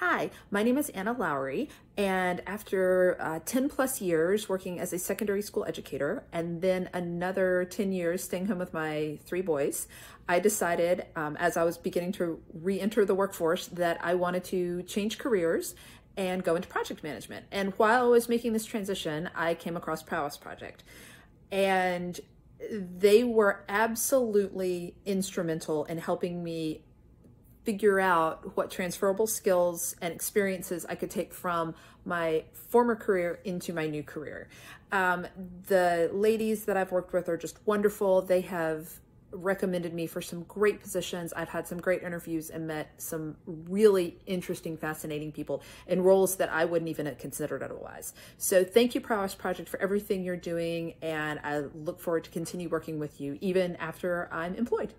Hi, my name is Anna Lowry, and after uh, 10 plus years working as a secondary school educator and then another 10 years staying home with my three boys, I decided um, as I was beginning to re enter the workforce that I wanted to change careers and go into project management. And while I was making this transition, I came across Prowess Project. And they were absolutely instrumental in helping me figure out what transferable skills and experiences I could take from my former career into my new career. Um, the ladies that I've worked with are just wonderful. They have recommended me for some great positions. I've had some great interviews and met some really interesting, fascinating people in roles that I wouldn't even have considered otherwise. So thank you, Prowess Project, for everything you're doing. And I look forward to continue working with you even after I'm employed.